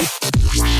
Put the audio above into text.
Yeah.